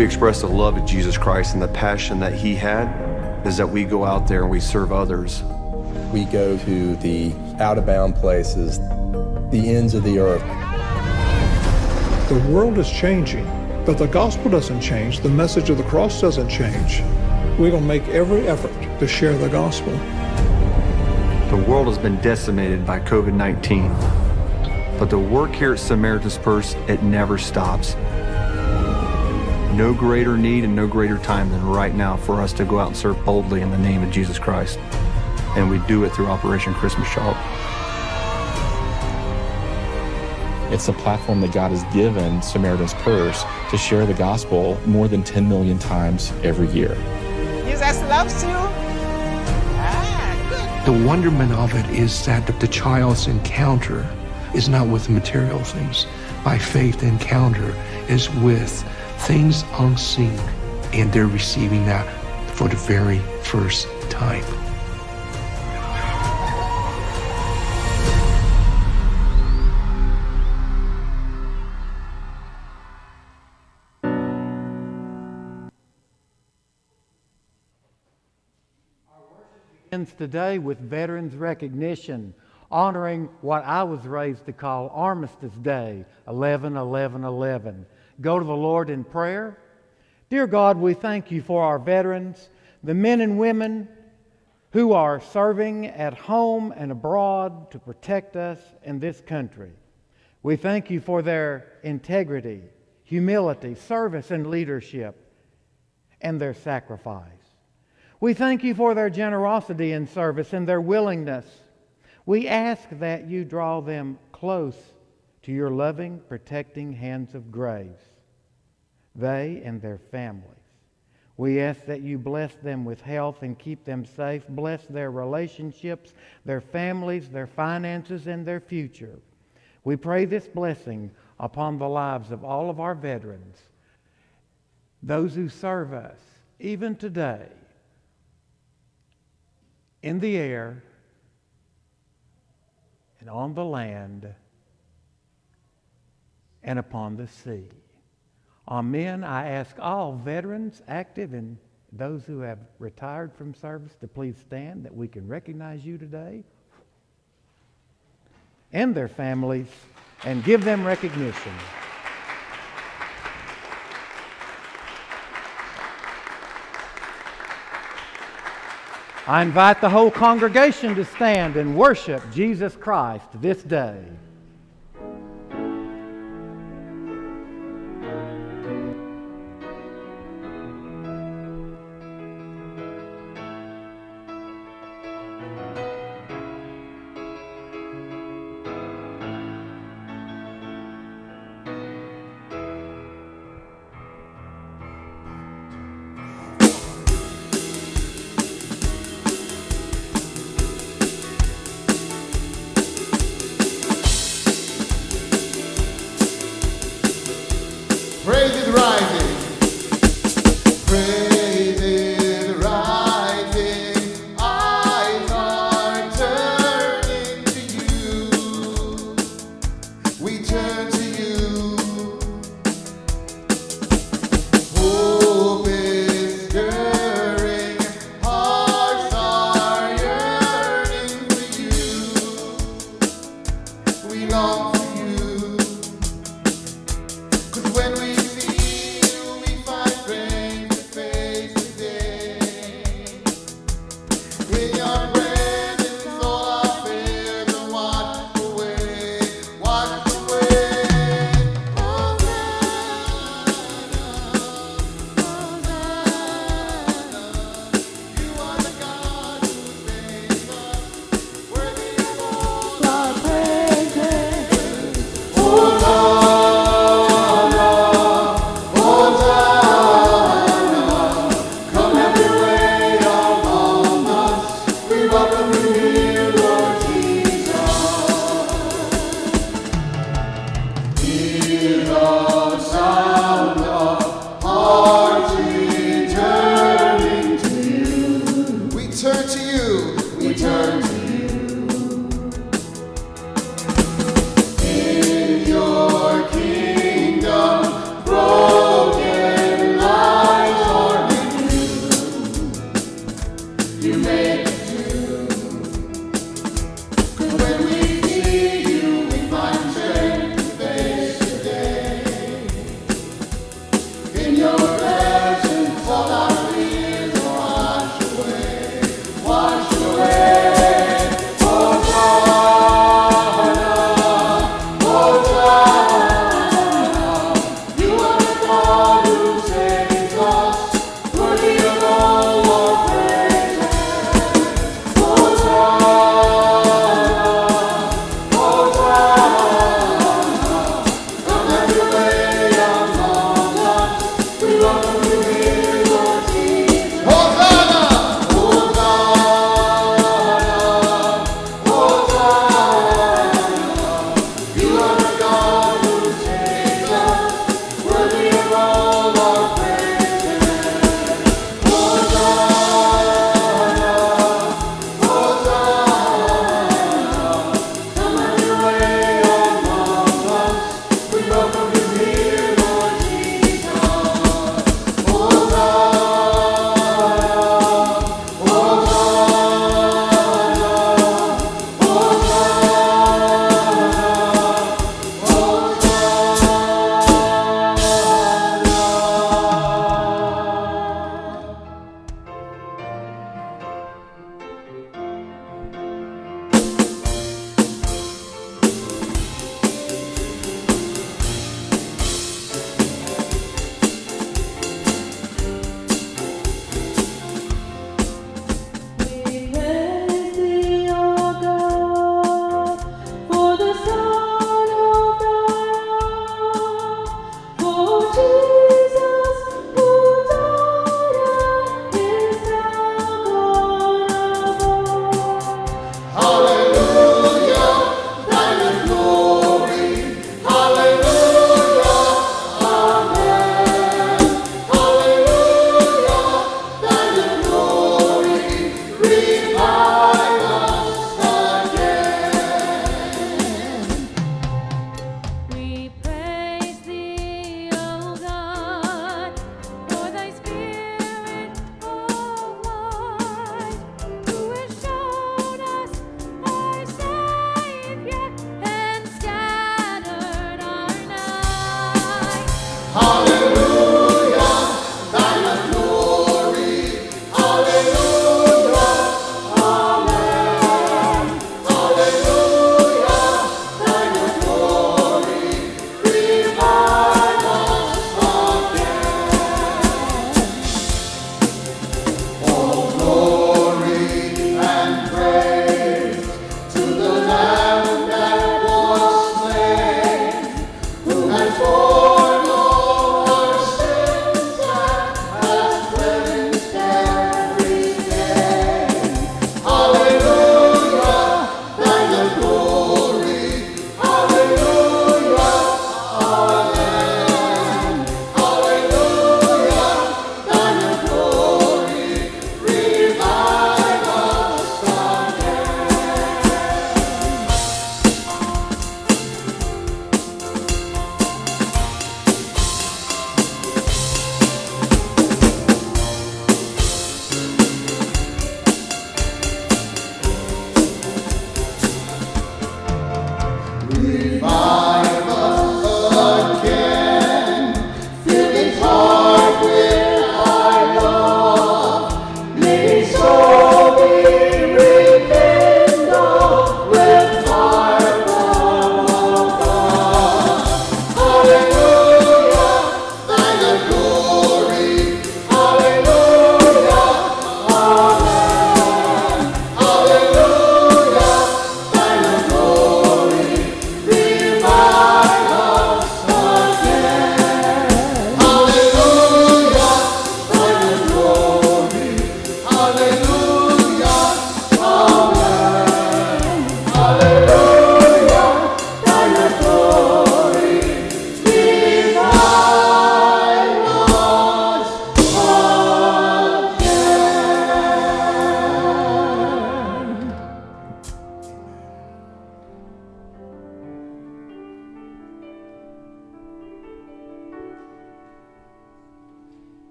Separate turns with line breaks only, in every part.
we express the love of Jesus Christ and the passion that he had is that we go out there and we serve others.
We go to the out of bound places, the ends of the earth.
The world is changing, but the gospel doesn't change. The message of the cross doesn't change. We're going to make every effort to share the gospel.
The world has been decimated by COVID 19, but the work here at Samaritan's Purse, it never stops. No greater need and no greater time than right now for us to go out and serve boldly in the name of Jesus Christ. And we do it through Operation Christmas Child.
It's a platform that God has given Samaritan's Purse to share the gospel more than 10 million times every year.
Jesus loves you.
Ah, the wonderment of it is that the child's encounter is not with material things. By faith, the encounter is with things unseen, and they're receiving that for the very first time.
today with Veterans Recognition, honoring what I was raised to call Armistice Day, 11 11 11. Go to the Lord in prayer. Dear God, we thank you for our veterans, the men and women who are serving at home and abroad to protect us in this country. We thank you for their integrity, humility, service, and leadership, and their sacrifice. We thank you for their generosity in service and their willingness. We ask that you draw them close to your loving, protecting hands of grace, they and their families. We ask that you bless them with health and keep them safe. Bless their relationships, their families, their finances, and their future. We pray this blessing upon the lives of all of our veterans, those who serve us, even today in the air and on the land and upon the sea. Uh, Amen. I ask all veterans, active, and those who have retired from service to please stand that we can recognize you today and their families and give them recognition. I invite the whole congregation to stand and worship Jesus Christ this day.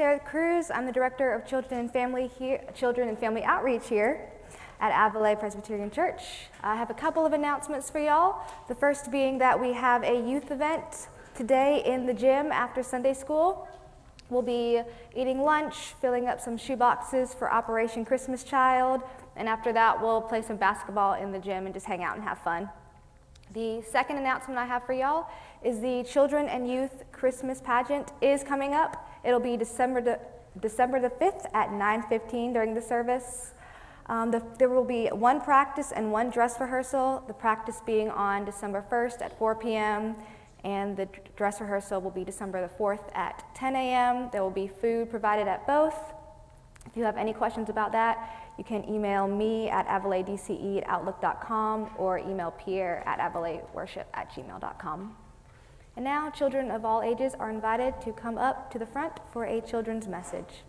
I'm the director of children and family here, children and family outreach here at Aveleigh Presbyterian Church. I have a couple of announcements for y'all. The first being that we have a youth event today in the gym after Sunday school. We'll be eating lunch, filling up some shoe boxes for Operation Christmas Child, and after that, we'll play some basketball in the gym and just hang out and have fun. The second announcement I have for y'all is the Children and Youth Christmas Pageant is coming up. It'll be December December the 5th at 9.15 during the service. Um, the, there will be one practice and one dress rehearsal, the practice being on December 1st at 4 p.m., and the dress rehearsal will be December the 4th at 10 a.m. There will be food provided at both. If you have any questions about that, you can email me at avaledce at outlook.com or email Pierre at avaleworship at gmail.com. And now, children of all ages are invited to come up to the front for a children's message.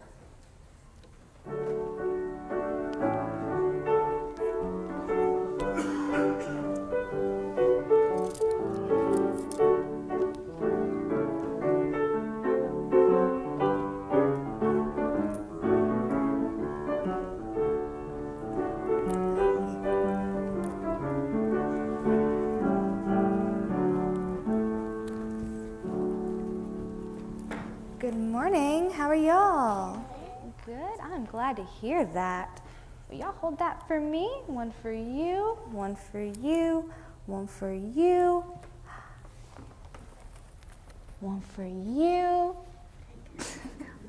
Glad to hear that. Y'all hold that for me? One for you, one for you, one for you. One for you.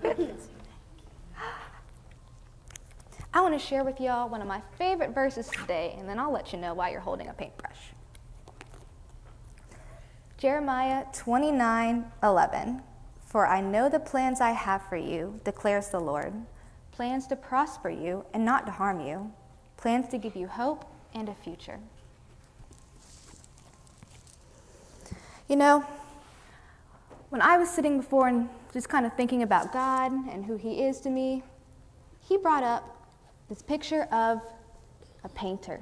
I want to share with y'all one of my favorite verses today, and then I'll let you know why you're holding a paintbrush. Jeremiah 29 11. For I know the plans I have for you, declares the Lord plans to prosper you and not to harm you, plans to give you hope and a future. You know, when I was sitting before and just kind of thinking about God and who He is to me, He brought up this picture of a painter.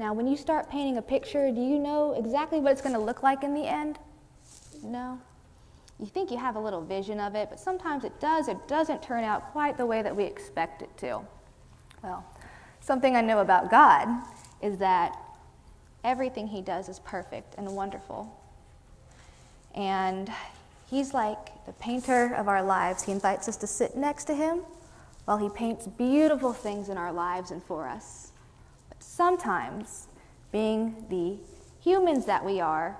Now, when you start painting a picture, do you know exactly what it's going to look like in the end? No. You think you have a little vision of it, but sometimes it does or doesn't turn out quite the way that we expect it to. Well, something I know about God is that everything He does is perfect and wonderful. And He's like the painter of our lives. He invites us to sit next to Him while He paints beautiful things in our lives and for us. But sometimes, being the humans that we are,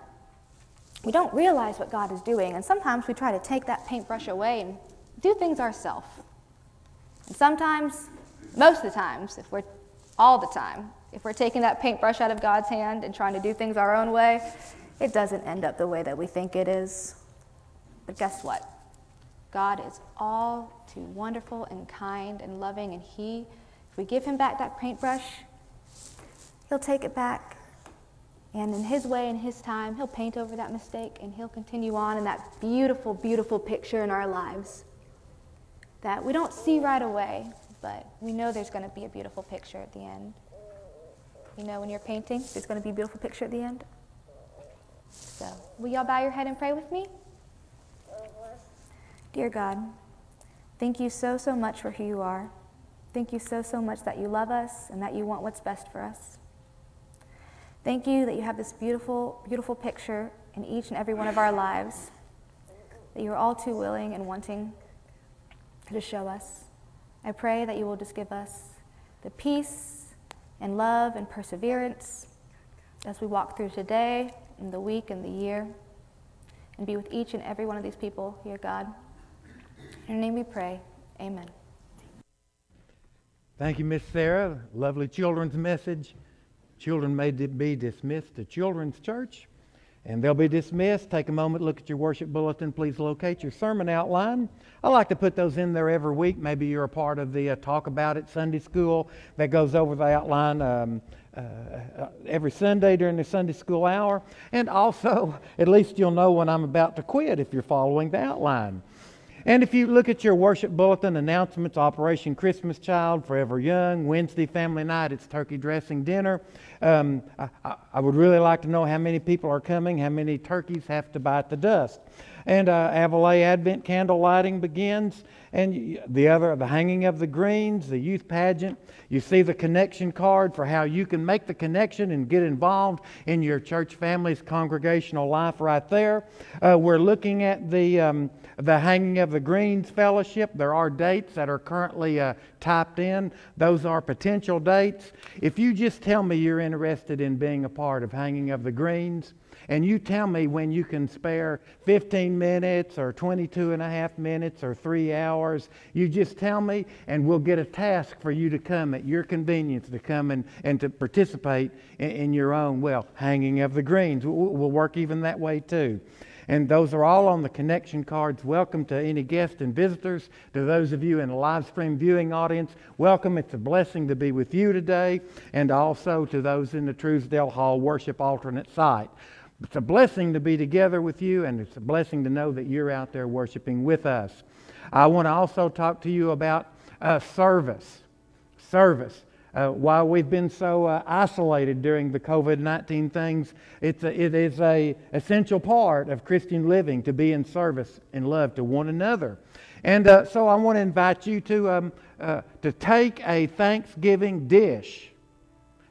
we don't realize what God is doing, and sometimes we try to take that paintbrush away and do things ourselves. And sometimes, most of the times, if we're all the time, if we're taking that paintbrush out of God's hand and trying to do things our own way, it doesn't end up the way that we think it is. But guess what? God is all too wonderful and kind and loving, and He, if we give Him back that paintbrush, He'll take it back. And in His way, in His time, He'll paint over that mistake and He'll continue on in that beautiful, beautiful picture in our lives that we don't see right away, but we know there's going to be a beautiful picture at the end. You know, when you're painting, there's going to be a beautiful picture at the end. So, will y'all bow your head and pray with me? Dear God, thank you so, so much for who you are. Thank you so, so much that you love us and that you want what's best for us. Thank you that you have this beautiful, beautiful picture in each and every one of our lives that you're all too willing and wanting to show us. I pray that you will just give us the peace and love and perseverance as we walk through today and the week and the year and be with each and every one of these people here, God. In your name we pray. Amen.
Thank you, Miss Sarah. Lovely children's message. Children may be dismissed to Children's Church, and they'll be dismissed. Take a moment, look at your worship bulletin. Please locate your sermon outline. I like to put those in there every week. Maybe you're a part of the uh, Talk About It Sunday School that goes over the outline. Um, uh, every Sunday during the Sunday school hour. And also, at least you'll know when I'm about to quit if you're following the outline. And if you look at your worship bulletin announcements, Operation Christmas Child, Forever Young, Wednesday family night, it's turkey dressing dinner. Um, I, I, would really like to know how many people are coming, how many turkeys have to bite the dust. And uh, Aveleigh Advent candle lighting begins, and the other, the hanging of the greens, the youth pageant. You see the connection card for how you can make the connection and get involved in your church family's congregational life right there. Uh, we're looking at the um, the hanging of the greens fellowship. There are dates that are currently uh, typed in. Those are potential dates. If you just tell me you're interested in being a part of hanging of the greens, and you tell me when you can spare 15 minutes or 22 and a half minutes or three hours. You just tell me, and we'll get a task for you to come at your convenience to come and, and to participate in, in your own, well, hanging of the greens. We'll, we'll work even that way too. And those are all on the connection cards. Welcome to any guests and visitors. To those of you in the live stream viewing audience, welcome. It's a blessing to be with you today. And also to those in the Truesdale Hall worship alternate site. It's a blessing to be together with you, and it's a blessing to know that you're out there worshiping with us. I want to also talk to you about uh, service. Service. Uh, while we've been so uh, isolated during the COVID-19 things, it's a, it is a essential part of Christian living to be in service and love to one another. And uh, so I want to invite you to, um, uh, to take a Thanksgiving dish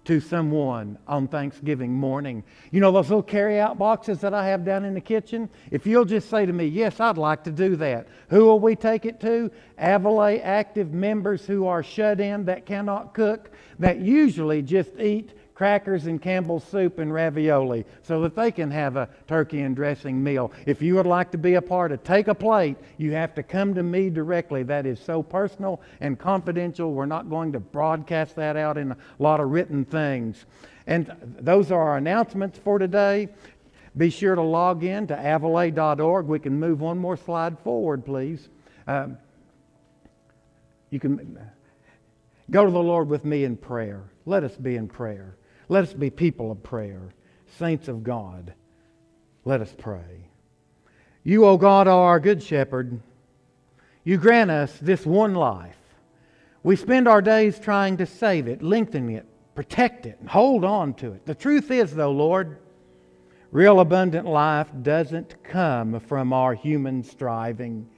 to someone on Thanksgiving morning. You know those little carry-out boxes that I have down in the kitchen? If you'll just say to me, yes, I'd like to do that. Who will we take it to? Aveleigh active members who are shut in, that cannot cook, that usually just eat crackers and Campbell's soup and ravioli so that they can have a turkey and dressing meal. If you would like to be a part of Take a Plate, you have to come to me directly. That is so personal and confidential. We're not going to broadcast that out in a lot of written things. And those are our announcements for today. Be sure to log in to avale.org. We can move one more slide forward, please. Um, you can go to the Lord with me in prayer. Let us be in prayer. Let us be people of prayer, saints of God. Let us pray. You, O God, are our good shepherd. You grant us this one life. We spend our days trying to save it, lengthen it, protect it, and hold on to it. The truth is, though, Lord, real abundant life doesn't come from our human striving.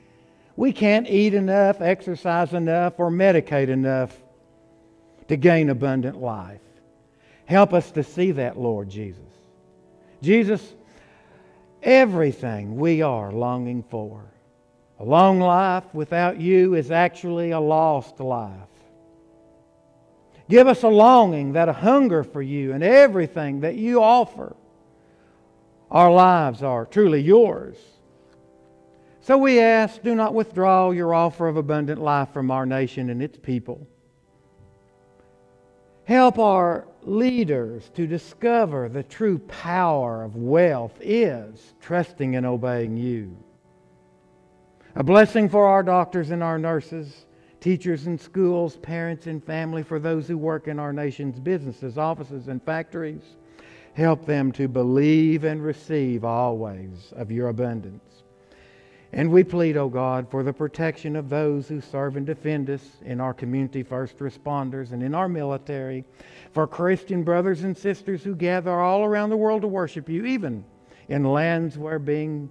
We can't eat enough, exercise enough, or medicate enough to gain abundant life. Help us to see that, Lord Jesus. Jesus, everything we are longing for. A long life without you is actually a lost life. Give us a longing, that a hunger for you and everything that you offer. Our lives are truly yours. So we ask, do not withdraw your offer of abundant life from our nation and its people. Help our leaders to discover the true power of wealth is trusting and obeying you. A blessing for our doctors and our nurses, teachers in schools, parents and family, for those who work in our nation's businesses, offices, and factories. Help them to believe and receive always of your abundance. And we plead, O oh God, for the protection of those who serve and defend us in our community first responders and in our military, for Christian brothers and sisters who gather all around the world to worship you, even in lands where being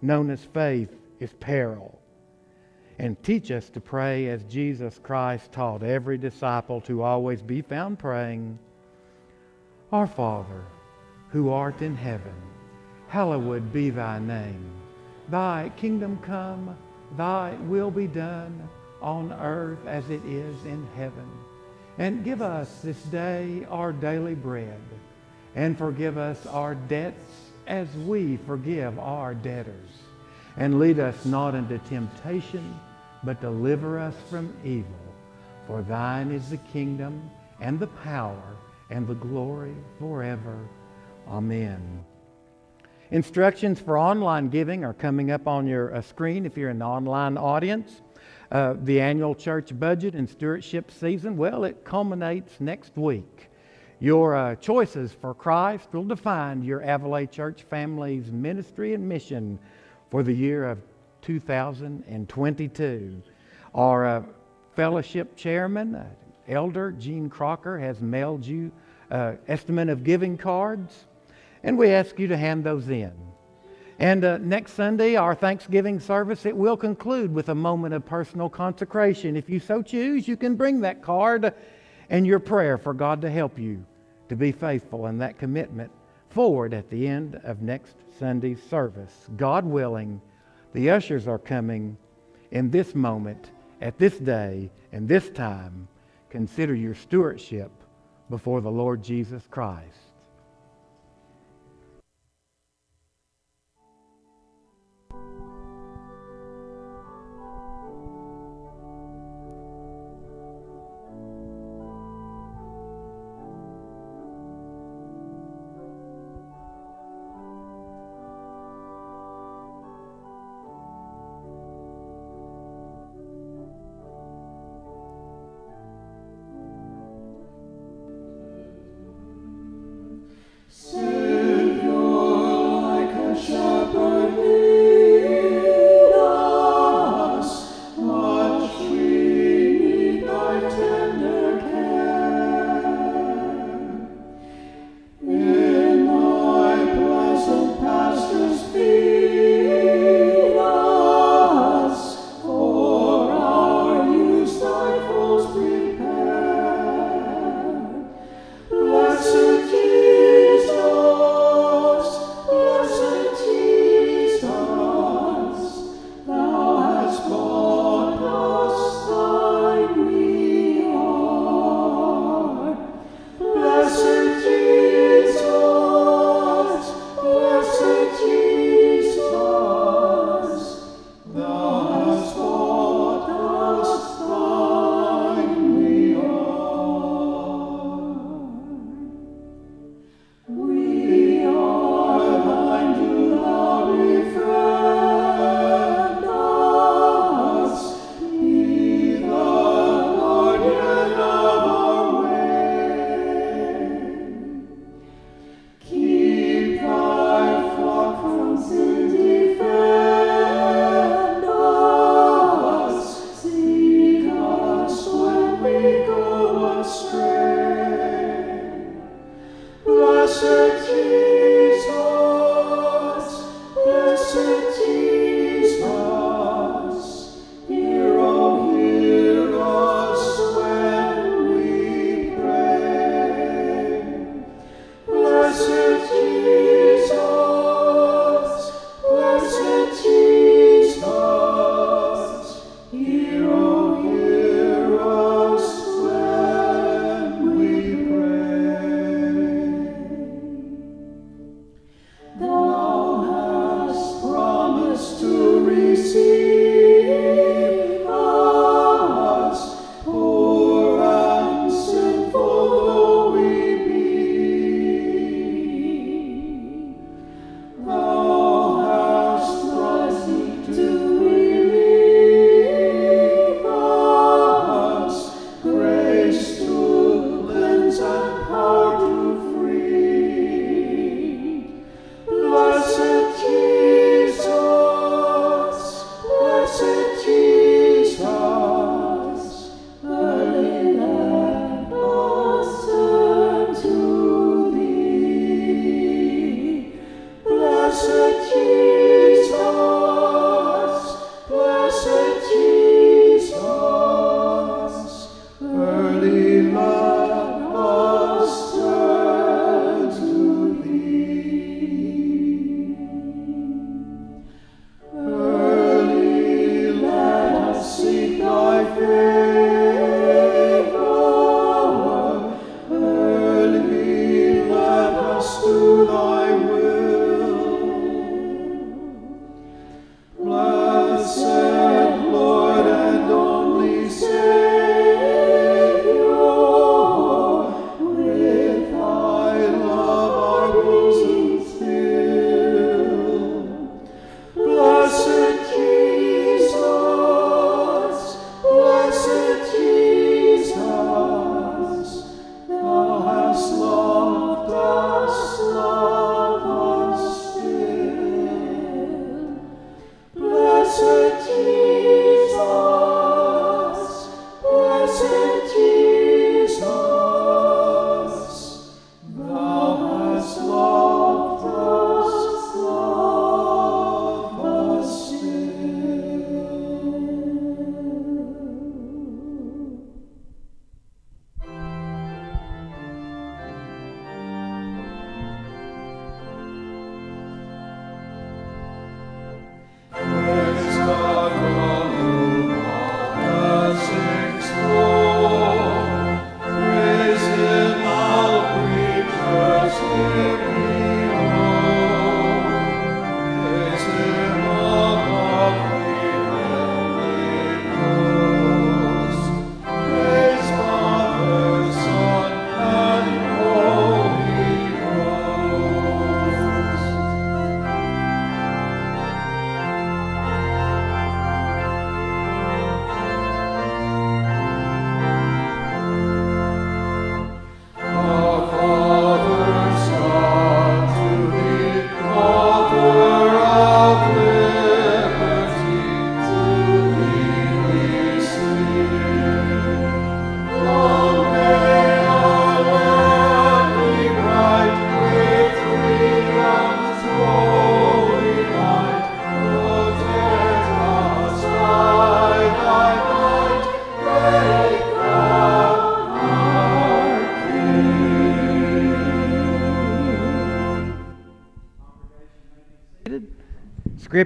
known as faith is peril. And teach us to pray as Jesus Christ taught every disciple to always be found praying, Our Father, who art in heaven, hallowed be thy name. Thy kingdom come, thy will be done on earth as it is in heaven. And give us this day our daily bread, and forgive us our debts as we forgive our debtors. And lead us not into temptation, but deliver us from evil. For thine is the kingdom, and the power, and the glory forever. Amen. Instructions for online giving are coming up on your uh, screen if you're an online audience. Uh, the annual church budget and stewardship season, well, it culminates next week. Your uh, choices for Christ will define your Aveleigh Church family's ministry and mission for the year of 2022. Our uh, fellowship chairman, uh, Elder Gene Crocker, has mailed you uh, estimate of giving cards. And we ask you to hand those in. And uh, next Sunday, our Thanksgiving service, it will conclude with a moment of personal consecration. If you so choose, you can bring that card and your prayer for God to help you to be faithful in that commitment forward at the end of next Sunday's service. God willing, the ushers are coming in this moment, at this day, and this time. Consider your stewardship before the Lord Jesus Christ.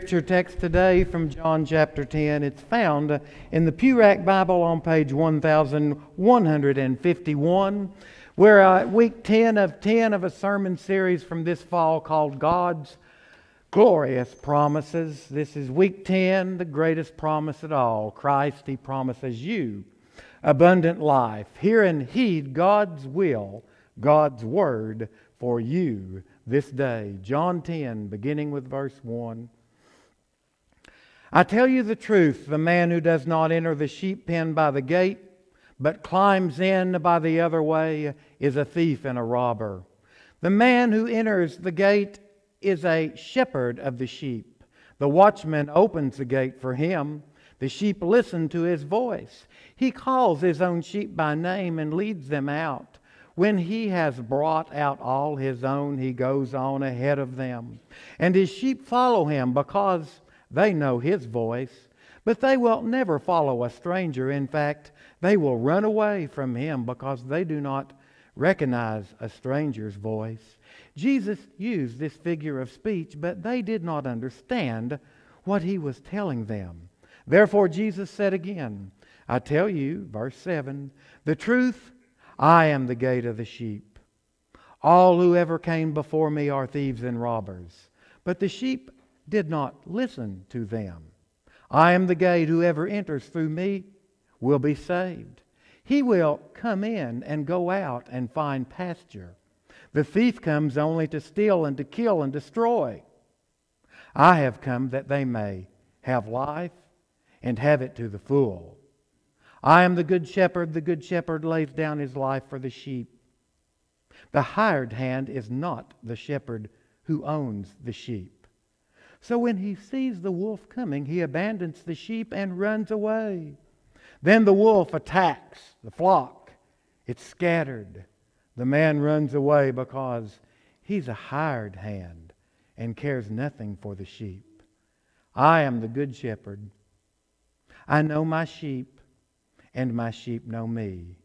Scripture text today from John chapter 10. It's found in the Pew Bible on page 1151. We're at week 10 of 10 of a sermon series from this fall called God's Glorious Promises. This is week 10, the greatest promise at all. Christ, He promises you abundant life. Hear and heed God's will, God's word for you this day. John 10, beginning with verse 1. I tell you the truth the man who does not enter the sheep pen by the gate, but climbs in by the other way, is a thief and a robber. The man who enters the gate is a shepherd of the sheep. The watchman opens the gate for him. The sheep listen to his voice. He calls his own sheep by name and leads them out. When he has brought out all his own, he goes on ahead of them. And his sheep follow him because they know his voice. But they will never follow a stranger. In fact, they will run away from him because they do not recognize a stranger's voice. Jesus used this figure of speech, but they did not understand what he was telling them. Therefore, Jesus said again, I tell you, verse 7, the truth I am the gate of the sheep. All who ever came before me are thieves and robbers, but the sheep did not listen to them. I am the gate. Whoever enters through me will be saved. He will come in and go out and find pasture. The thief comes only to steal and to kill and destroy. I have come that they may have life and have it to the full. I am the good shepherd. The good shepherd lays down his life for the sheep. The hired hand is not the shepherd who owns the sheep. So when he sees the wolf coming, he abandons the sheep and runs away. Then the wolf attacks the flock. It's scattered. The man runs away because he's a hired hand and cares nothing for the sheep. I am the good shepherd. I know my sheep and my sheep know me,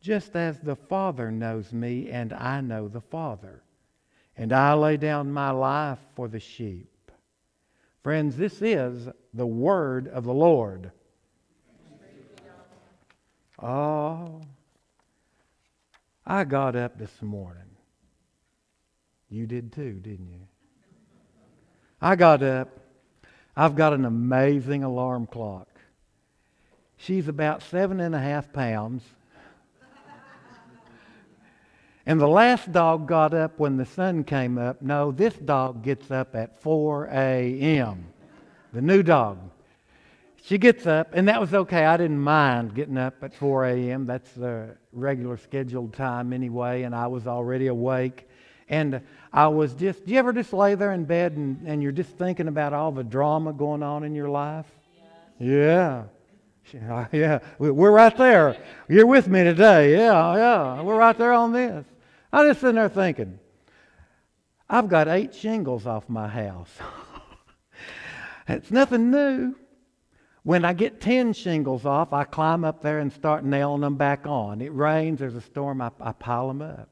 just as the Father knows me, and I know the Father. And I lay down my life for the sheep. Friends, this is the word of the Lord. Oh, I got up this morning. You did too, didn't you? I got up. I've got an amazing alarm clock. She's about seven and a half pounds. And the last dog got up when the sun came up. No, this dog gets up at 4 a.m. The new dog. She gets up, and that was okay. I didn't mind getting up at 4 a.m. That's the regular scheduled time anyway, and I was already awake. And I was just, do you ever just lay there in bed and, and you're just thinking about all the drama going on in your life? Yeah. yeah. Yeah, we're right there. You're with me today. Yeah, yeah, we're right there on this. I just sitting there thinking, I've got eight shingles off my house. it's nothing new. When I get 10 shingles off, I climb up there and start nailing them back on. It rains, there's a storm, I, I pile them up.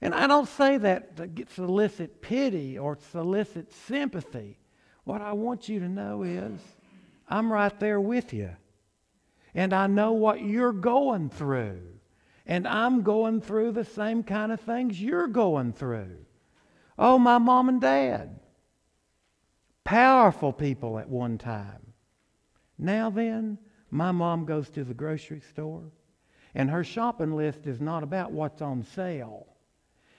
And I don't say that to solicit pity or solicit sympathy. What I want you to know is I'm right there with you. And I know what you're going through. And I'm going through the same kind of things you're going through. Oh, my mom and dad. Powerful people at one time. Now then, my mom goes to the grocery store, and her shopping list is not about what's on sale.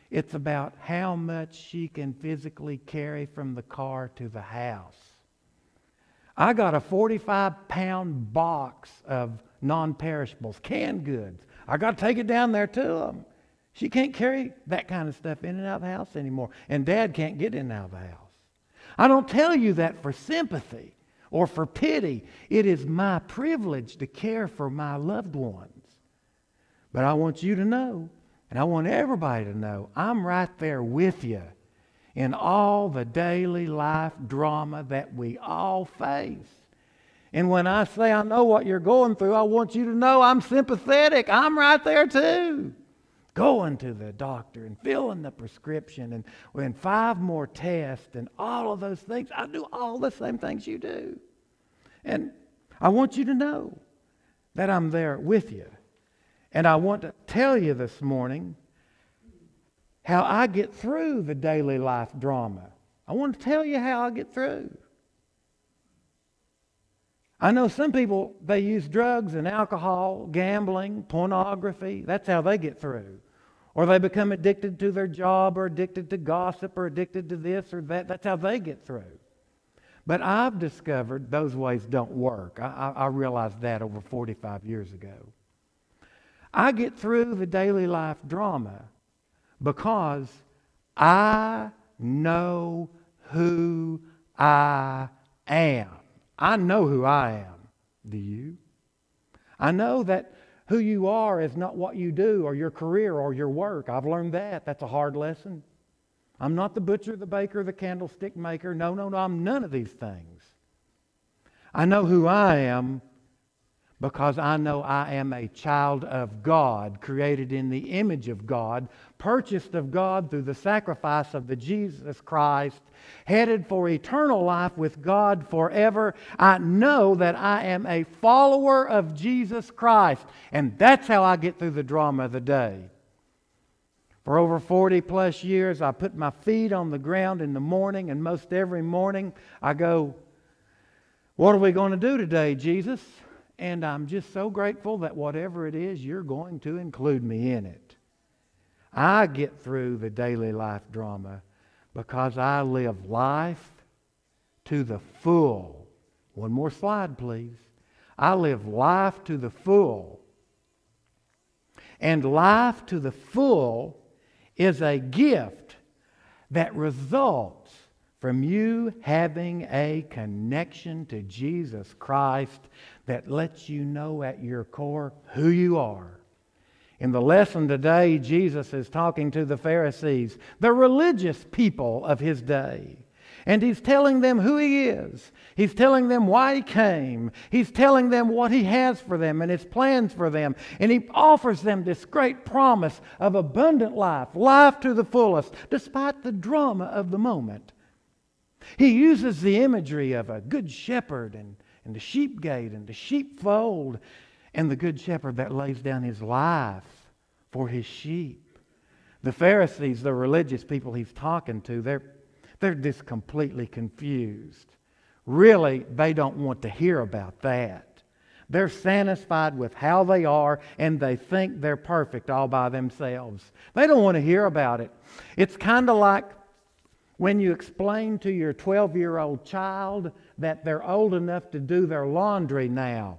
It's about how much she can physically carry from the car to the house. I got a 45 pound box of non perishables, canned goods. I got to take it down there to them. Um, she can't carry that kind of stuff in and out of the house anymore. And dad can't get in and out of the house. I don't tell you that for sympathy or for pity. It is my privilege to care for my loved ones. But I want you to know, and I want everybody to know, I'm right there with you in all the daily life drama that we all face. And when I say I know what you're going through, I want you to know I'm sympathetic. I'm right there too. going to the doctor and filling the prescription and, and five more tests and all of those things. I do all the same things you do. And I want you to know that I'm there with you. And I want to tell you this morning how I get through the daily life drama. I want to tell you how I get through. I know some people, they use drugs and alcohol, gambling, pornography. That's how they get through. Or they become addicted to their job or addicted to gossip or addicted to this or that. That's how they get through. But I've discovered those ways don't work. I, I, I realized that over 45 years ago. I get through the daily life drama because I know who I am. I know who I am. Do you? I know that who you are is not what you do or your career or your work. I've learned that. That's a hard lesson. I'm not the butcher, the baker, the candlestick maker. No, no, no. I'm none of these things. I know who I am because I know I am a child of God, created in the image of God, purchased of God through the sacrifice of the Jesus Christ, headed for eternal life with God forever. I know that I am a follower of Jesus Christ, and that's how I get through the drama of the day. For over 40 plus years, I put my feet on the ground in the morning, and most every morning I go, What are we going to do today, Jesus? And I'm just so grateful that whatever it is, you're going to include me in it. I get through the daily life drama because I live life to the full. One more slide, please. I live life to the full. And life to the full is a gift that results from you having a connection to Jesus Christ that lets you know at your core who you are. In the lesson today, Jesus is talking to the Pharisees, the religious people of his day. And he's telling them who he is. He's telling them why he came. He's telling them what he has for them and his plans for them. And he offers them this great promise of abundant life, life to the fullest, despite the drama of the moment. He uses the imagery of a good shepherd and, and the sheep gate and the sheepfold and the good shepherd that lays down his life for his sheep. The Pharisees, the religious people he's talking to, they're, they're just completely confused. Really, they don't want to hear about that. They're satisfied with how they are and they think they're perfect all by themselves. They don't want to hear about it. It's kind of like when you explain to your 12 year old child that they're old enough to do their laundry now.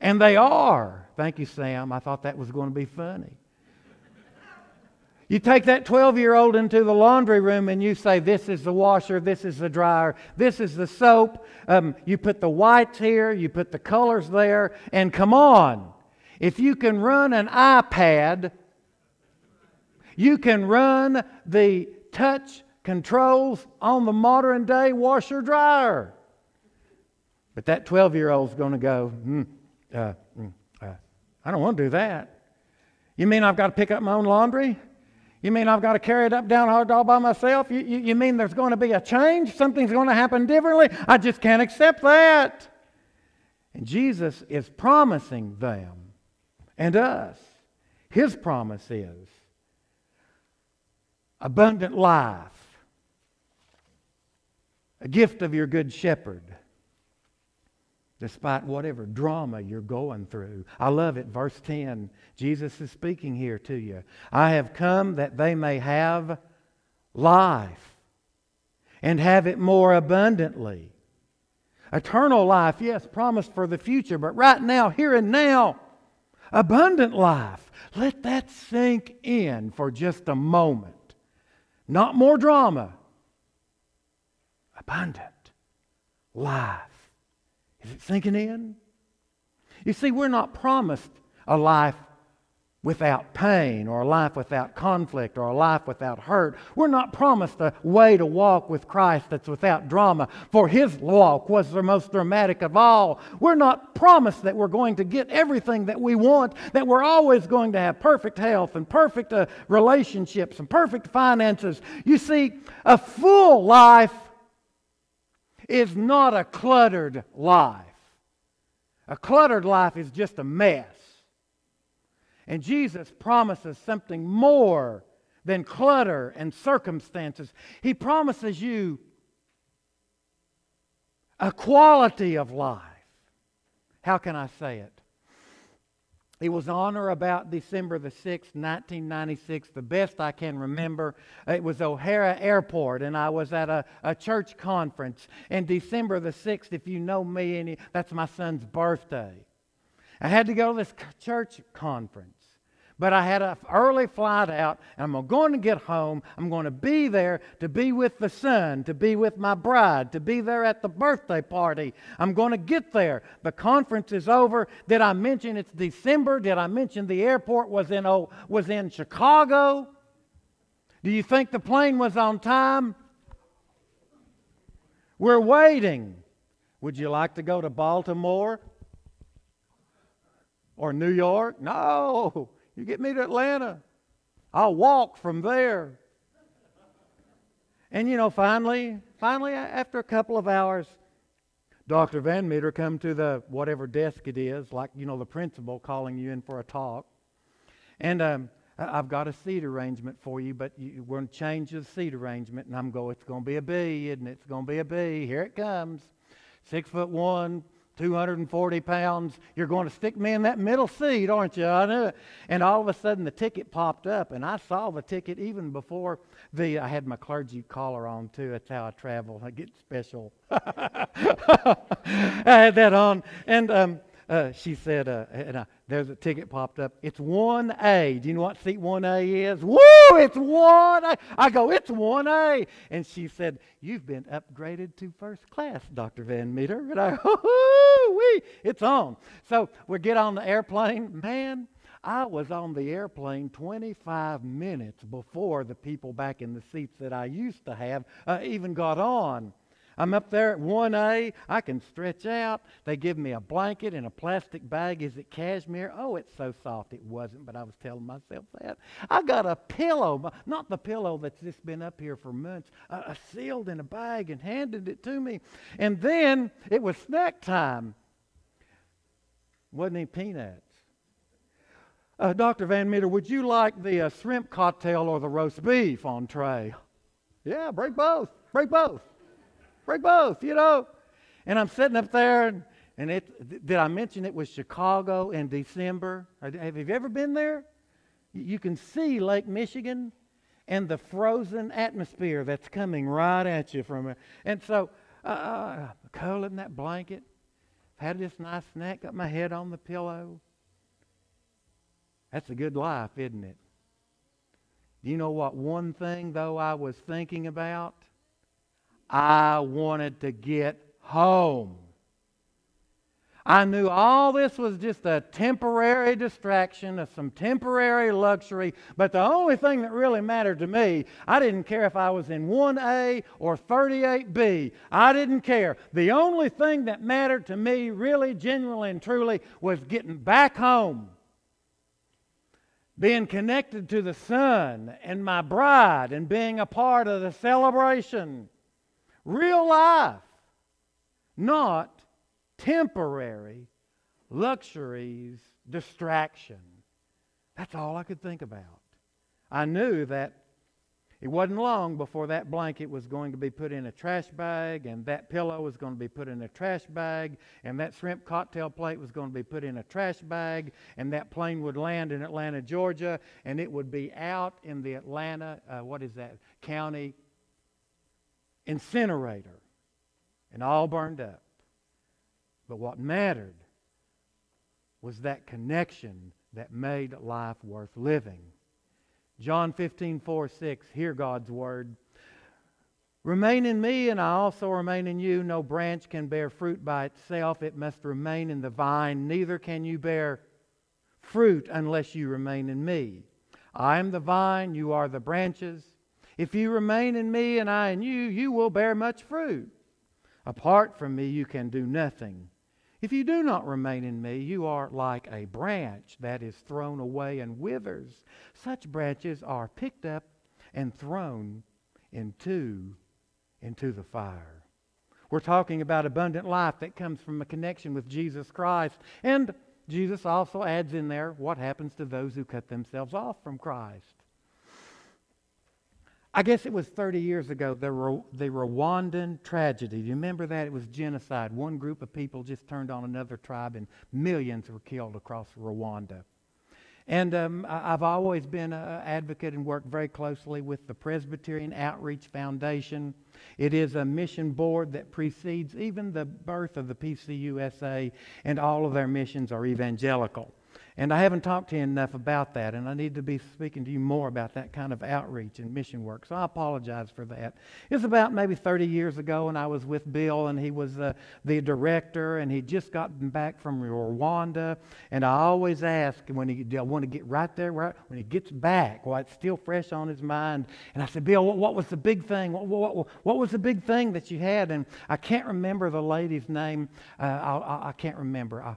And they are. Thank you, Sam. I thought that was going to be funny. You take that 12 year old into the laundry room and you say, This is the washer, this is the dryer, this is the soap. Um, you put the whites here, you put the colors there, and come on. If you can run an iPad, you can run the touch controls on the modern day washer dryer. But that 12 year old's going to go, hmm, uh, mm, uh, I don't want to do that. You mean I've got to pick up my own laundry? You mean I've got to carry it up down hard all by myself? You, you, you mean there's going to be a change? Something's going to happen differently? I just can't accept that. And Jesus is promising them and us. His promise is abundant life, a gift of your good shepherd despite whatever drama you're going through. I love it. Verse 10, Jesus is speaking here to you. I have come that they may have life and have it more abundantly. Eternal life, yes, promised for the future, but right now, here and now, abundant life. Let that sink in for just a moment. Not more drama. Abundant life. Is it sinking in? You see, we're not promised a life without pain or a life without conflict or a life without hurt. We're not promised a way to walk with Christ that's without drama, for his walk was the most dramatic of all. We're not promised that we're going to get everything that we want, that we're always going to have perfect health and perfect uh, relationships and perfect finances. You see, a full life is not a cluttered life. A cluttered life is just a mess. And Jesus promises something more than clutter and circumstances. He promises you a quality of life. How can I say it? It was on or about December the 6th, 1996, the best I can remember. It was O'Hare Airport, and I was at a, a church conference. And December the 6th, if you know me, any, that's my son's birthday. I had to go to this church conference. But I had an early flight out, and I'm going to get home. I'm going to be there to be with the son, to be with my bride, to be there at the birthday party. I'm going to get there. The conference is over. Did I mention it's December? Did I mention the airport was in, oh, was in Chicago? Do you think the plane was on time? We're waiting. Would you like to go to Baltimore? Or New York? No. You get me to Atlanta. I'll walk from there. And you know, finally, finally, after a couple of hours, Dr. Van Meter come to the whatever desk it is, like you know the principal calling you in for a talk, and um, I've got a seat arrangement for you, but you, we're going to change the seat arrangement. And I'm going, it's going to be a B, isn't it? It's going to be a B. Here it comes. Six foot one, 240 pounds. You're going to stick me in that middle seat, aren't you? I knew it. And all of a sudden, the ticket popped up, and I saw the ticket even before the. I had my clergy collar on too. That's how I travel. I get special. I had that on, and um, uh, she said, uh, and I, there's a ticket popped up. It's 1A. Do you know what seat 1A is? Woo! It's 1A. I go, it's 1A. And she said, You've been upgraded to first class, Dr. Van Meter. And I, wee, it's on. So we get on the airplane. Man, I was on the airplane 25 minutes before the people back in the seats that I used to have uh, even got on. I'm up there at 1A. I can stretch out. They give me a blanket and a plastic bag. Is it cashmere? Oh, it's so soft. It wasn't, but I was telling myself that. I got a pillow, not the pillow that's just been up here for months, uh, sealed in a bag and handed it to me. And then it was snack time. Wasn't any peanuts. Uh, Dr. Van Meter, would you like the uh, shrimp cocktail or the roast beef entree? Yeah, break both. Break both. Break both, you know. And I'm sitting up there, and, and it, did I mention it was Chicago in December? Have you ever been there? You can see Lake Michigan and the frozen atmosphere that's coming right at you from it. And so, uh, uh curled in that blanket, had this nice snack, got my head on the pillow. That's a good life, isn't it? Do you know what one thing, though, I was thinking about? I wanted to get home. I knew all this was just a temporary distraction, of some temporary luxury, but the only thing that really mattered to me, I didn't care if I was in 1A or 38B. I didn't care. The only thing that mattered to me, really, genuinely, and truly, was getting back home. Being connected to the Son and my bride and being a part of the celebration. Real life, not temporary luxuries, distraction. That's all I could think about. I knew that it wasn't long before that blanket was going to be put in a trash bag, and that pillow was going to be put in a trash bag, and that shrimp cocktail plate was going to be put in a trash bag, and that plane would land in Atlanta, Georgia, and it would be out in the Atlanta, uh, what is that, county incinerator and all burned up. But what mattered was that connection that made life worth living. John 15, 4, 6, hear God's word. Remain in me, and I also remain in you. No branch can bear fruit by itself, it must remain in the vine. Neither can you bear fruit unless you remain in me. I am the vine, you are the branches. If you remain in me and I in you, you will bear much fruit. Apart from me, you can do nothing. If you do not remain in me, you are like a branch that is thrown away and withers. Such branches are picked up and thrown into, into the fire. We're talking about abundant life that comes from a connection with Jesus Christ. And Jesus also adds in there what happens to those who cut themselves off from Christ. I guess it was 30 years ago, the, the Rwandan tragedy. Do you remember that? It was genocide. One group of people just turned on another tribe, and millions were killed across Rwanda. And um, I've always been an advocate and worked very closely with the Presbyterian Outreach Foundation. It is a mission board that precedes even the birth of the PCUSA, and all of their missions are evangelical. And I haven't talked to you enough about that, and I need to be speaking to you more about that kind of outreach and mission work. So I apologize for that. It was about maybe 30 years ago, and I was with Bill, and he was uh, the director, and he'd just gotten back from Rwanda. And I always ask when he, I want to get right there, right when he gets back, while it's still fresh on his mind. And I said, Bill, what, what was the big thing? What, what, what, was the big thing that you had? And I can't remember the lady's name. Uh, I, I, I, can't remember. I,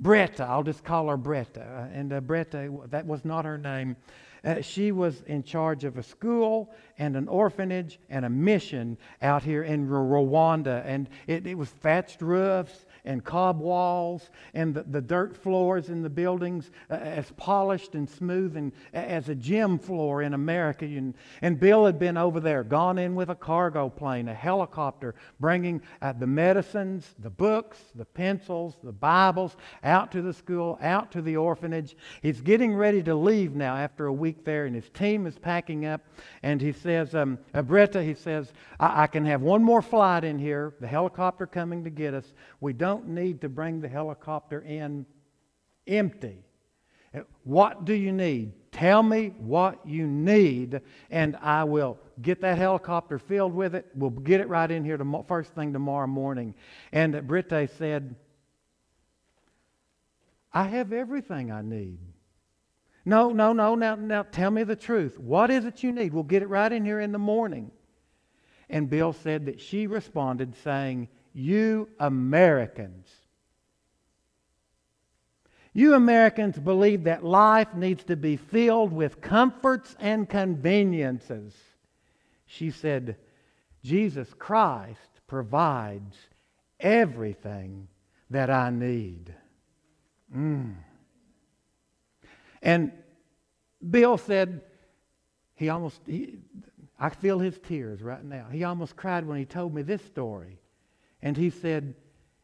Bretta, I'll just call her Bretta. Uh, and uh, Bretta, that was not her name. Uh, she was in charge of a school and an orphanage and a mission out here in Rwanda. And it, it was thatched roofs and cob walls and the, the dirt floors in the buildings uh, as polished and smooth and as a gym floor in America. And, and Bill had been over there, gone in with a cargo plane, a helicopter, bringing uh, the medicines, the books, the pencils, the Bibles out to the school, out to the orphanage. He's getting ready to leave now after a week there, and his team is packing up. And he says, um, Bretta, he says, I, I can have one more flight in here, the helicopter coming to get us. We don't don't need to bring the helicopter in empty. Uh, what do you need? Tell me what you need, and I will get that helicopter filled with it. We'll get it right in here tomorrow, first thing tomorrow morning. And Britte said, I have everything I need. No, no, no. Now, now tell me the truth. What is it you need? We'll get it right in here in the morning. And Bill said that she responded saying, you Americans. You Americans believe that life needs to be filled with comforts and conveniences. She said, Jesus Christ provides everything that I need. Mm. And Bill said, he almost, he, I feel his tears right now. He almost cried when he told me this story. And he said,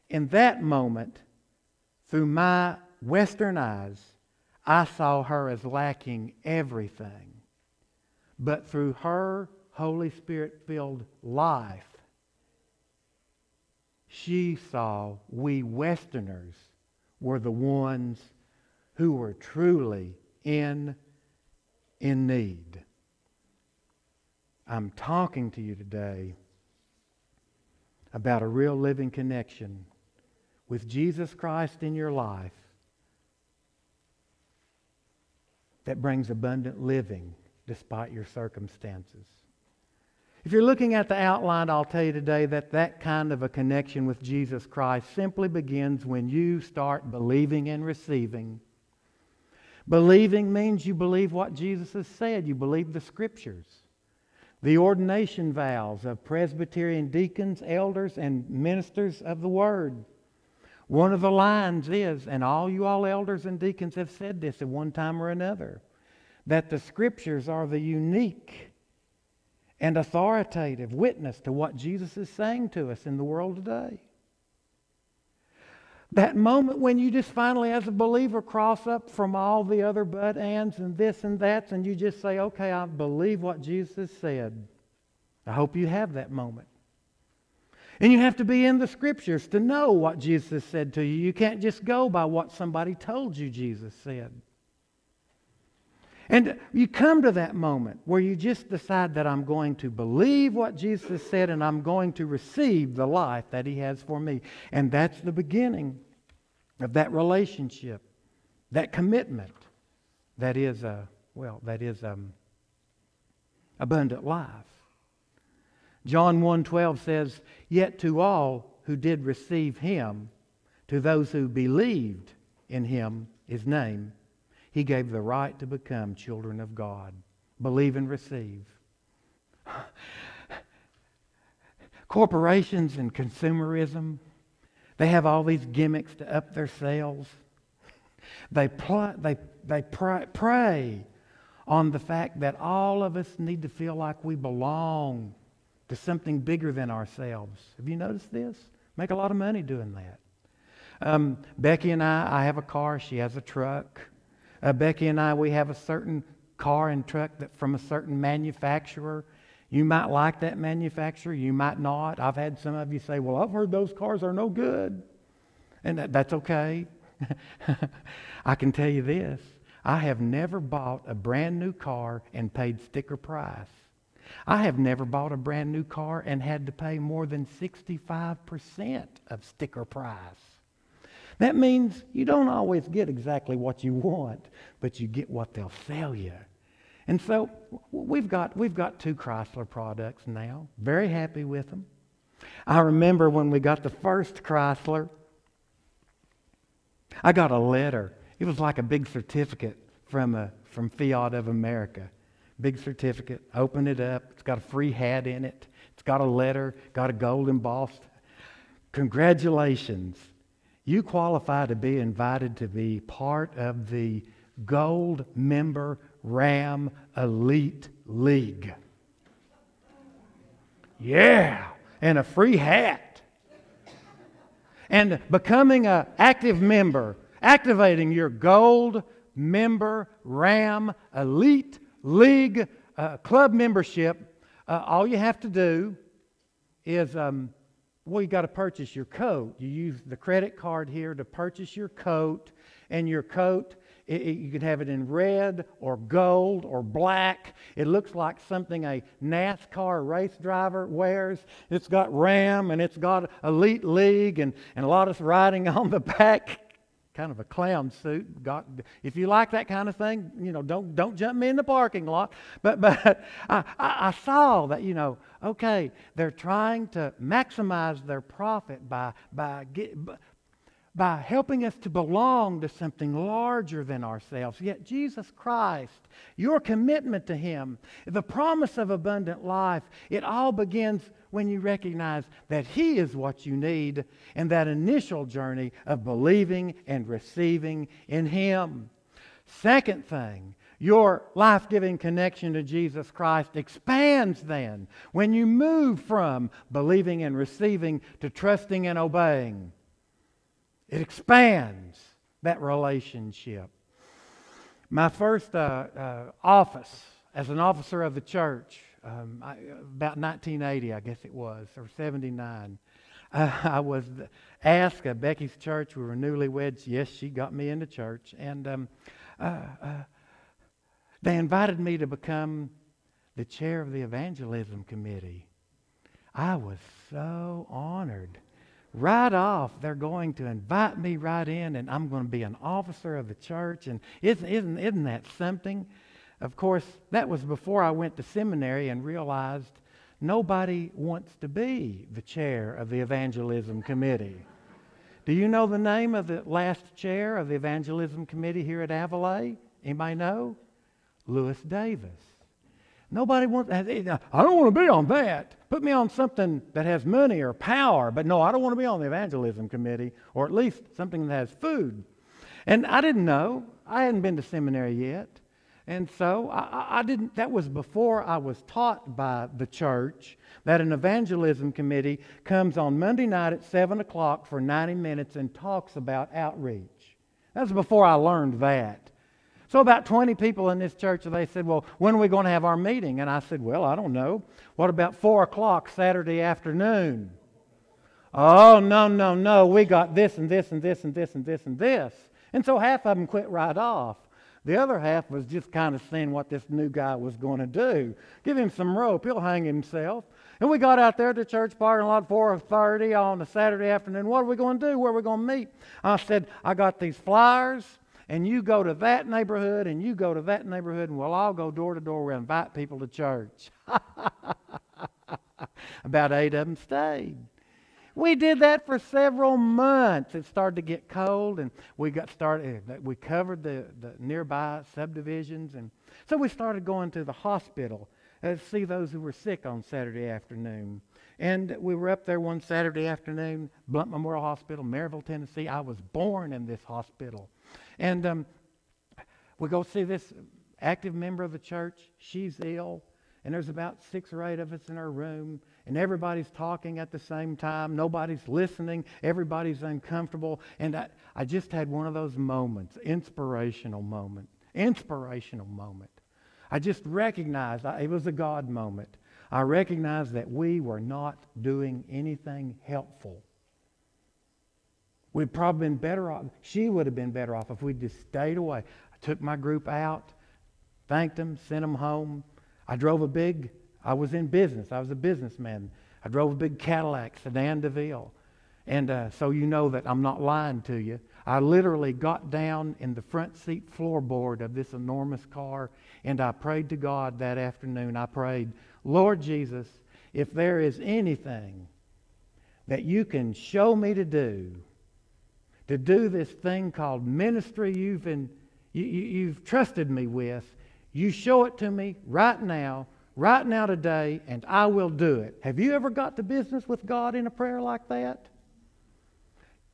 In that moment, through my Western eyes, I saw her as lacking everything. But through her Holy Spirit filled life, she saw we Westerners were the ones who were truly in, in need. I'm talking to you today about a real living connection with Jesus Christ in your life that brings abundant living despite your circumstances. If you're looking at the outline, I'll tell you today that that kind of a connection with Jesus Christ simply begins when you start believing and receiving. Believing means you believe what Jesus has said, you believe the Scriptures the ordination vows of Presbyterian deacons, elders, and ministers of the Word. One of the lines is, and all you all elders and deacons have said this at one time or another, that the Scriptures are the unique and authoritative witness to what Jesus is saying to us in the world today. That moment when you just finally, as a believer, cross up from all the other but ands and this and that, and you just say, okay, I believe what Jesus said. I hope you have that moment. And you have to be in the scriptures to know what Jesus said to you. You can't just go by what somebody told you Jesus said. And you come to that moment where you just decide that I'm going to believe what Jesus said and I'm going to receive the life that He has for me. And that's the beginning of that relationship that commitment that is, a, well, that is um, abundant life. John 1:12 says, "Yet to all who did receive him, to those who believed in him, his name, he gave the right to become children of God." Believe and receive. Corporations and consumerism, they have all these gimmicks to up their sales. They, pl- they, they pray on the fact that all of us need to feel like we belong to something bigger than ourselves. Have you noticed this? Make a lot of money doing that. Um, Becky and I, I have a car, she has a truck. Uh, Becky and I, we have a certain car and truck that from a certain manufacturer. You might like that manufacturer, you might not. I've had some of you say, Well, I've heard those cars are no good. And that, that's okay. I can tell you this I have never bought a brand new car and paid sticker price. I have never bought a brand new car and had to pay more than 65% of sticker price. That means you don't always get exactly what you want, but you get what they'll sell you. And so we've got, we've got two Chrysler products now. Very happy with them. I remember when we got the first Chrysler, I got a letter. It was like a big certificate from, a, from Fiat of America. Big certificate. Open it up. It's got a free hat in it. It's got a letter, got a gold embossed. Congratulations. You qualify to be invited to be part of the gold member Ram Elite League. Yeah, and a free hat. And becoming an active member, activating your gold member Ram Elite League uh, club membership, uh, all you have to do is, um, well, you got to purchase your coat. You use the credit card here to purchase your coat, and your coat it, it, you can have it in red or gold or black. It looks like something a NASCAR race driver wears. It's got Ram and it's got Elite League and, and a lot of writing on the back. Kind of a clown suit. Got, if you like that kind of thing, you know, don't don't jump me in the parking lot. But but I, I I saw that you know, okay, they're trying to maximize their profit by by get, by helping us to belong to something larger than ourselves. Yet, Jesus Christ, your commitment to Him, the promise of abundant life, it all begins when you recognize that He is what you need and that initial journey of believing and receiving in Him. Second thing, your life giving connection to Jesus Christ expands then when you move from believing and receiving to trusting and obeying. It expands that relationship. My first uh, uh, office as an officer of the church, um, I, about 1980, I guess it was, or 79, uh, I was asked at Becky's church. We were newlyweds. Yes, she got me into church. And um, uh, uh, they invited me to become the chair of the evangelism committee. I was so honored right off, they're going to invite me right in, and I'm going to be an officer of the church. And isn't, isn't, isn't that something? Of course, that was before I went to seminary and realized nobody wants to be the chair of the evangelism committee. Do you know the name of the last chair of the evangelism committee here at Aveleigh? Anybody know? Lewis Davis. Nobody wants, I don't want to be on that. Put me on something that has money or power. But no, I don't want to be on the evangelism committee or at least something that has food. And I didn't know. I hadn't been to seminary yet. And so I, I, didn't, that was before I was taught by the church that an evangelism committee comes on Monday night at 7 o'clock for 90 minutes and talks about outreach. That was before I learned that. So, about 20 people in this church, and they said, Well, when are we going to have our meeting? And I said, Well, I don't know. What about 4 o'clock Saturday afternoon? Oh, no, no, no. We got this and this and this and this and this and this. And so half of them quit right off. The other half was just kind of seeing what this new guy was going to do. Give him some rope, he'll hang himself. And we got out there the church parking lot 4:30 on a Saturday afternoon. What are we going to do? Where are we going to meet? I said, I got these flyers and you go to that neighborhood, and you go to that neighborhood, and we'll all go door to door. We'll invite people to church. About eight of them stayed. We did that for several months. It started to get cold, and we got started. Eh, we covered the, the nearby subdivisions, and so we started going to the hospital to see those who were sick on Saturday afternoon. And we were up there one Saturday afternoon, Blount Memorial Hospital, Maryville, Tennessee. I was born in this hospital, and um, we go see this active member of the church. She's ill, and there's about six or eight of us in our room and everybody's talking at the same time. Nobody's listening. Everybody's uncomfortable. And I, I just had one of those moments, inspirational moment, inspirational moment. I just recognized it was a God moment. I recognized that we were not doing anything helpful. We'd probably been better off. She would have been better off if we'd just stayed away. I took my group out, thanked them, sent them home. I drove a big I was in business. I was a businessman. I drove a big Cadillac, sedan DeVille. And uh, so you know that I'm not lying to you. I literally got down in the front seat floorboard of this enormous car and I prayed to God that afternoon. I prayed, Lord Jesus, if there is anything that you can show me to do, to do this thing called ministry you've, been, you, you, you've trusted me with, you show it to me right now right now today, and I will do it. Have you ever got to business with God in a prayer like that?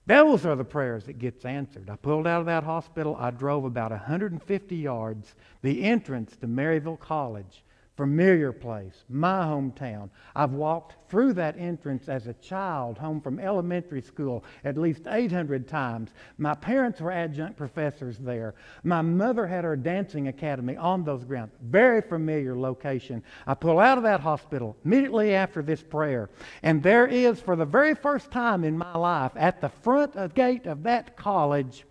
Those are the prayers that gets answered. I pulled out of that hospital. I drove about 150 yards, the entrance to Maryville College familiar place, my hometown. I've walked through that entrance as a child home from elementary school at least 800 times. My parents were adjunct professors there. My mother had her dancing academy on those grounds. Very familiar location. I pull out of that hospital immediately after this prayer, and there is, for the very first time in my life, at the front gate of that college,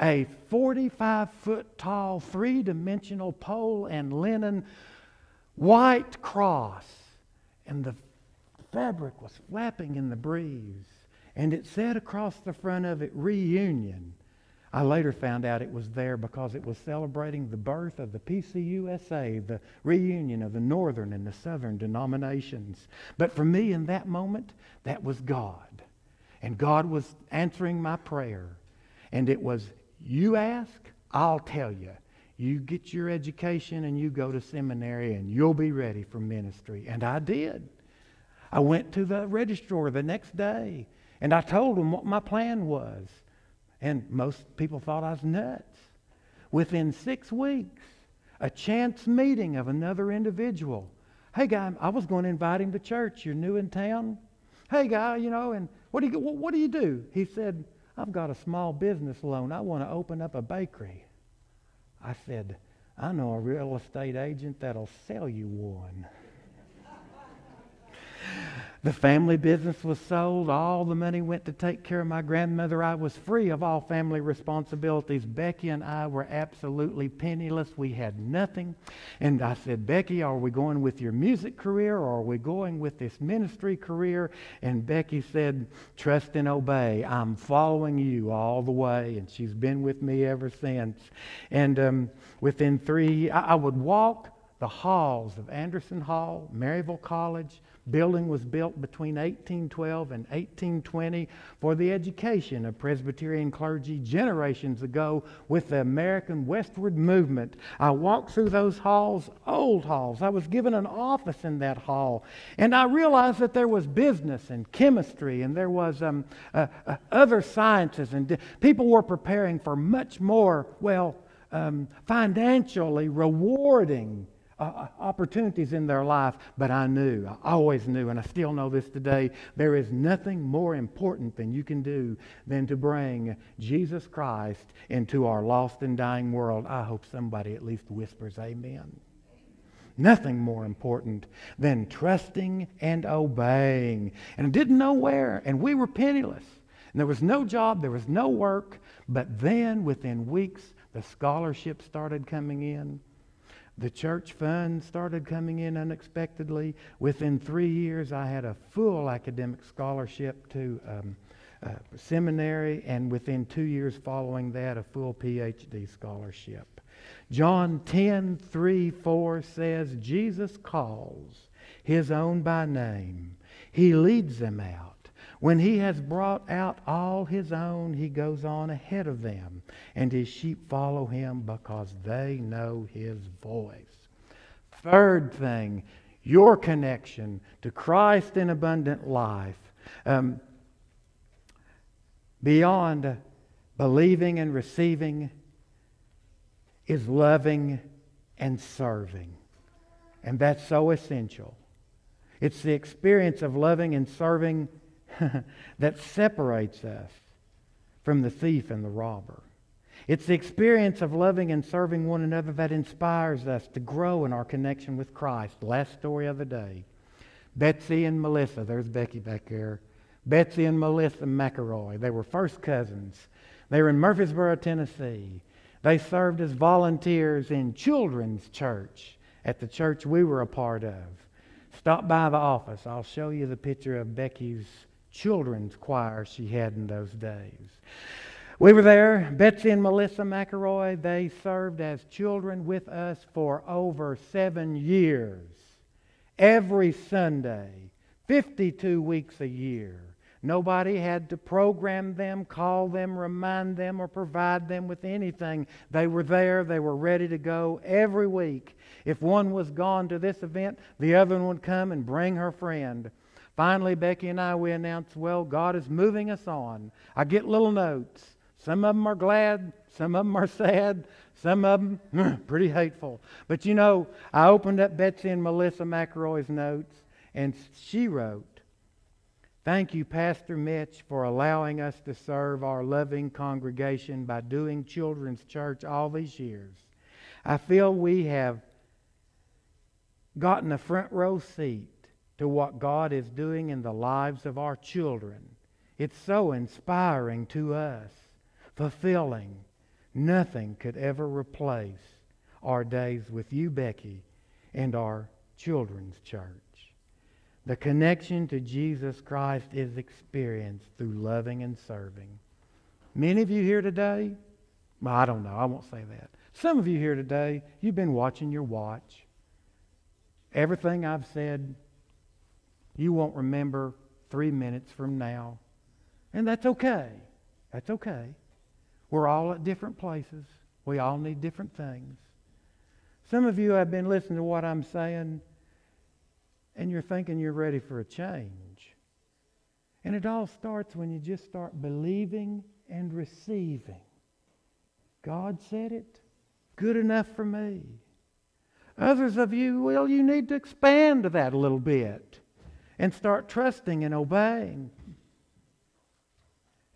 a 45 foot tall, three dimensional pole and linen white cross, and the fabric was flapping in the breeze. And it said across the front of it, Reunion. I later found out it was there because it was celebrating the birth of the PCUSA, the reunion of the northern and the southern denominations. But for me in that moment, that was God. And God was answering my prayer. And it was, You ask, I'll tell you. You get your education and you go to seminary and you'll be ready for ministry. And I did. I went to the registrar the next day and I told him what my plan was. And most people thought I was nuts. Within six weeks, a chance meeting of another individual. Hey, guy, I was going to invite him to church. You're new in town. Hey, guy, you know, and what do you, what do, you do? He said, I've got a small business loan. I want to open up a bakery. I said, I know a real estate agent that'll sell you one. The family business was sold. All the money went to take care of my grandmother. I was free of all family responsibilities. Becky and I were absolutely penniless. We had nothing. And I said, Becky, are we going with your music career or are we going with this ministry career? And Becky said, Trust and obey. I'm following you all the way. And she's been with me ever since. And um, within three, I, I would walk the halls of Anderson Hall, Maryville College, building was built between 1812 and 1820 for the education of Presbyterian clergy generations ago with the American westward movement. I walked through those halls, old halls. I was given an office in that hall, and I realized that there was business and chemistry, and there was um, uh, uh, other sciences, and people were preparing for much more, well, um, financially rewarding uh, uh, opportunities in their life, but I knew, I always knew, and I still know this today, there is nothing more important than you can do than to bring Jesus Christ into our lost and dying world. I hope somebody at least whispers amen. Nothing more important than trusting and obeying. And I didn't know where, and we were penniless. And there was no job, there was no work, but then within weeks, the scholarship started coming in The church funds started coming in unexpectedly. Within three years, I had a full academic scholarship to um, uh, seminary, and within two years following that, a full PhD scholarship. John 10 3 4 says, Jesus calls his own by name, he leads them out. When he has brought out all his own, he goes on ahead of them, and his sheep follow him because they know his voice. Third thing, your connection to Christ in abundant life. Um, beyond believing and receiving is loving and serving. And that's so essential. It's the experience of loving and serving that separates us from the thief and the robber. It's the experience of loving and serving one another that inspires us to grow in our connection with Christ. Last story of the day Betsy and Melissa, there's Becky back there. Betsy and Melissa McElroy, they were first cousins. They were in Murfreesboro, Tennessee. They served as volunteers in children's church at the church we were a part of. Stop by the office. I'll show you the picture of Becky's children's choir she had in those days. We were there, Betsy and Melissa McElroy, they served as children with us for over seven years. Every Sunday, 52 weeks a year. Nobody had to program them, call them, remind them, or provide them with anything. They were there, they were ready to go every week. If one was gone to this event, the other one would come and bring her friend. Finally, Becky and I, we announced, well, God is moving us on. I get little notes. Some of them are glad, some of them are sad, some of them pretty hateful. But you know, I opened up Betsy and Melissa McElroy's notes, and she wrote, Thank you, Pastor Mitch, for allowing us to serve our loving congregation by doing children's church all these years. I feel we have gotten a front row seat to what God is doing in the lives of our children. It's so inspiring to us, fulfilling. Nothing could ever replace our days with you, Becky, and our children's church. The connection to Jesus Christ is experienced through loving and serving. Many of you here today, well, I don't know, I won't say that. Some of you here today, you've been watching your watch. Everything I've said you won't remember three minutes from now. And that's okay. That's okay. We're all at different places. We all need different things. Some of you have been listening to what I'm saying, and you're thinking you're ready for a change. And it all starts when you just start believing and receiving. God said it. Good enough for me. Others of you, well, you need to expand to that a little bit and start trusting and obeying.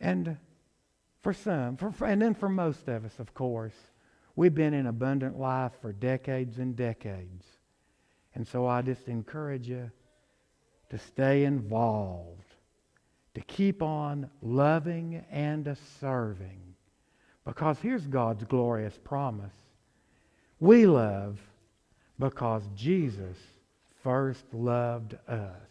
And for some, for, and then for most of us, of course, we've been in abundant life for decades and decades. And so I just encourage you to stay involved, to keep on loving and serving. Because here's God's glorious promise we love because Jesus first loved us.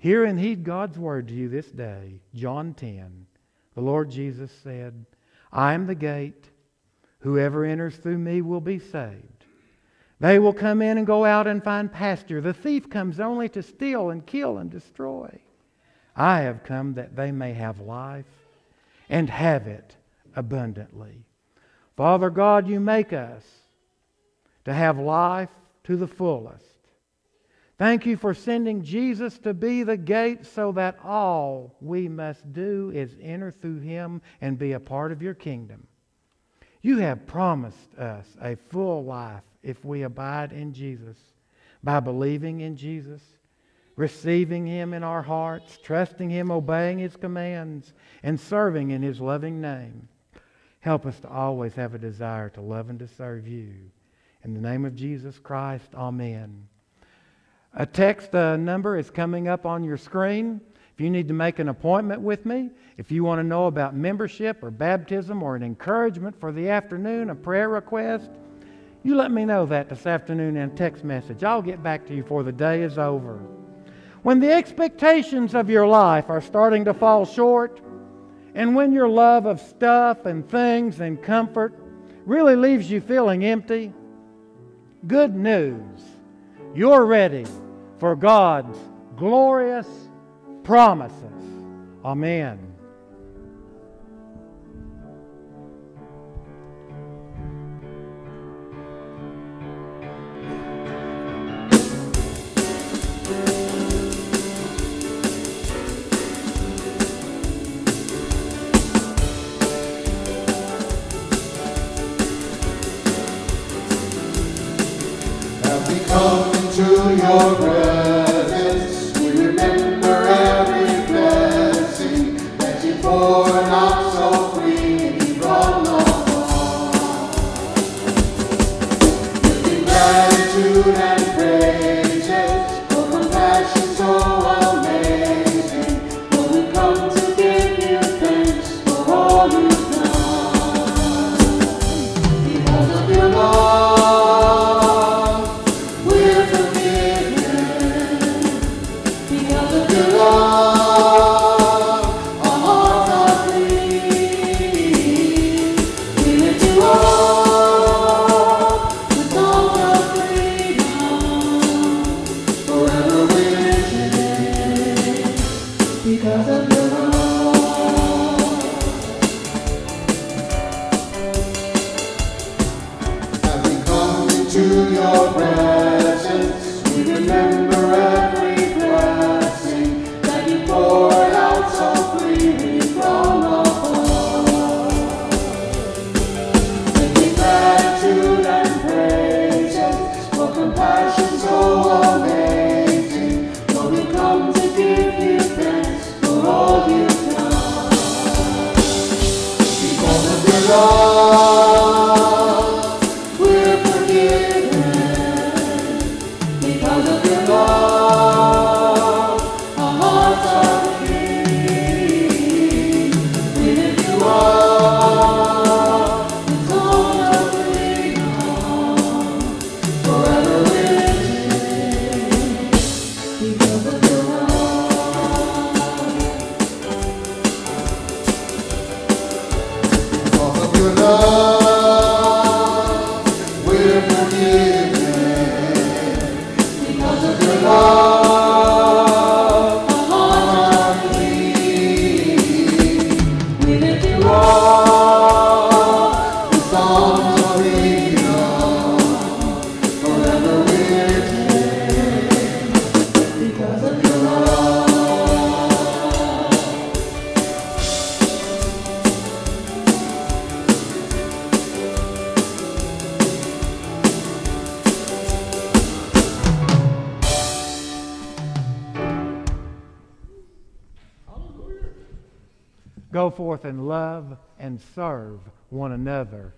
Hear and heed God's word to you this day. John 10. The Lord Jesus said, I am the gate. Whoever enters through me will be saved. They will come in and go out and find pasture. The thief comes only to steal and kill and destroy. I have come that they may have life and have it abundantly. Father God, you make us to have life to the fullest. Thank you for sending Jesus to be the gate so that all we must do is enter through him and be a part of your kingdom. You have promised us a full life if we abide in Jesus by believing in Jesus, receiving him in our hearts, trusting him, obeying his commands, and serving in his loving name. Help us to always have a desire to love and to serve you. In the name of Jesus Christ, amen. A text uh, number is coming up on your screen. If you need to make an appointment with me, if you want to know about membership or baptism or an encouragement for the afternoon, a prayer request,
You let me know that this afternoon in a text message. I'll get back to you before the day is over. When the expectations of your life are starting to fall short, and when your love of stuff and things and comfort really leaves you feeling empty, good news. You're ready for God's glorious promises. Amen. Forth serve one another.